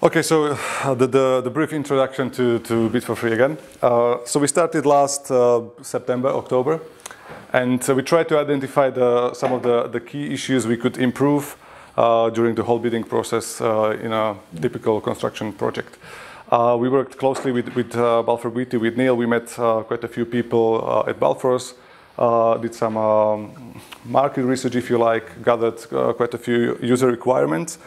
Okay, so uh, the, the, the, brief introduction to, to Bid4Free again. Uh, so we started last uh, September, October, and we tried to identify the, some of the, the key issues we could improve uh, during the whole bidding process uh, in a typical construction project. Uh, we worked closely with, with Balfour Beatty, with Neil. We met quite a few people at Balfour's, did some um, market research, if you like, gathered quite a few user requirements.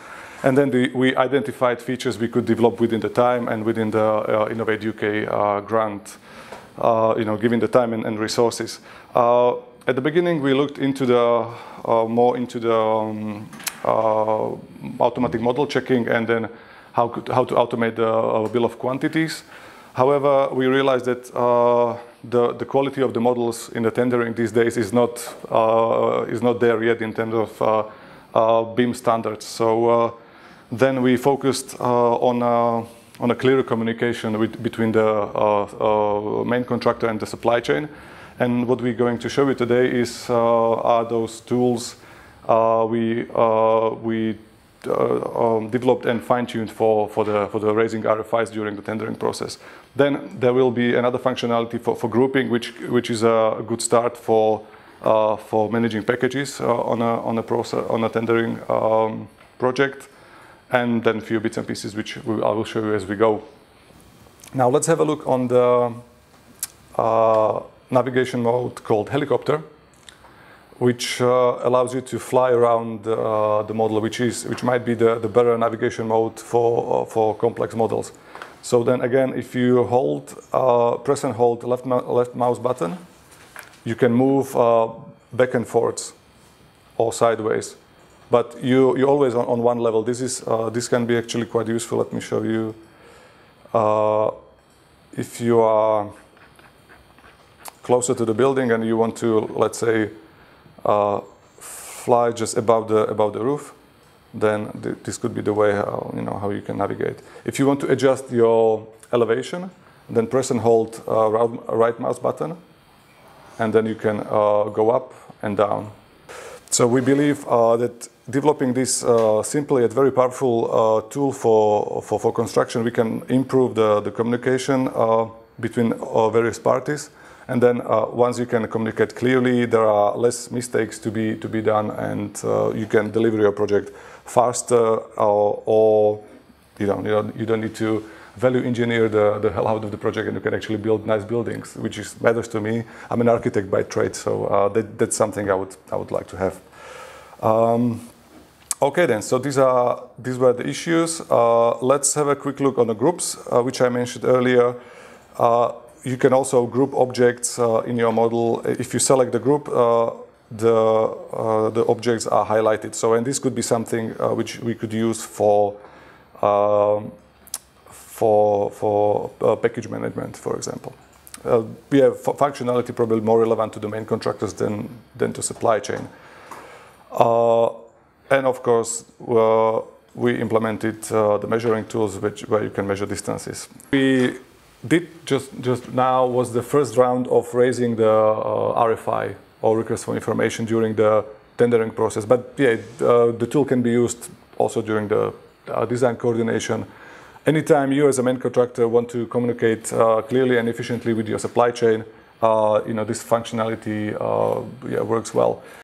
And then the, we identified features we could develop within the time and within the uh, Innovate UK uh, grant, uh, you know, given the time and, and resources. Uh, at the beginning, we looked into the uh, more into the um, uh, automatic model checking and then how, could, how to automate the bill of quantities. However, we realized that the, the quality of the models in the tendering these days is not, is not there yet in terms of BIM standards. So then we focused uh, on, uh, on a clearer communication with, between the uh, main contractor and the supply chain. And what we're going to show you today is are those tools we, we uh, um, developed and fine-tuned for, for, the, for the raising RFIs during the tendering process. Then there will be another functionality for, for grouping, which, which is a good start for, uh, for managing packages uh, on, a, on, a process, on a tendering um, project and then a few bits and pieces which I will show you as we go. Now let's have a look on the uh, navigation mode called helicopter, which uh, allows you to fly around uh, the model, which is which might be the, the better navigation mode for, uh, for complex models. So then again, if you hold, uh, press and hold left, left mouse button, you can move uh, back and forth or sideways but you, you're always on, on one level. This, is, uh, this can be actually quite useful. Let me show you. Uh, if you are closer to the building and you want to, let's say, uh, fly just above the, above the roof, then th this could be the way how, you, know, how you can navigate. If you want to adjust your elevation, then press and hold uh, right, right mouse button, and then you can uh, go up and down. So we believe uh, that developing this uh, simply a very powerful uh, tool for, for, for, construction, we can improve the, the communication uh, between uh, various parties. And then uh, once you can communicate clearly, there are less mistakes to be, to be done and uh, you can deliver your project faster or you, know, you, don't, you don't need to value engineer the, the hell out of the project and you can actually build nice buildings, which is matters to me. I'm an architect by trade, so that, that's something I would, I would like to have. Um, okay then, so these are these were the issues. Uh, let's have a quick look on the groups, uh, which I mentioned earlier. Uh, you can also group objects uh, in your model. If you select the group, uh, the uh, the objects are highlighted. So, and this could be something which we could use for um, for for package management, for example. we have functionality probably more relevant to the main contractors than than to supply chain. Uh, and of course, uh, we implemented uh, the measuring tools which, where you can measure distances. We did just, just now was the first round of raising the RFI or request for information during the tendering process. But yeah, uh, the tool can be used also during the uh, design coordination. Anytime you as a main contractor want to communicate uh, clearly and efficiently with your supply chain, you know, this functionality yeah, works well.